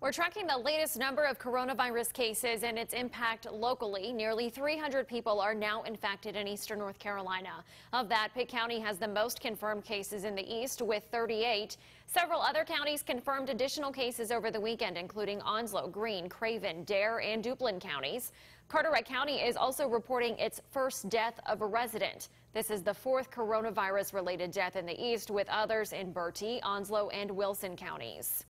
We're tracking the latest number of coronavirus cases and its impact locally. Nearly 300 people are now infected in eastern North Carolina. Of that, Pitt County has the most confirmed cases in the east with 38. Several other counties confirmed additional cases over the weekend, including Onslow, Greene, Craven, Dare, and Duplin counties. Carteret County is also reporting its first death of a resident. This is the fourth coronavirus related death in the east, with others in Bertie, Onslow, and Wilson counties.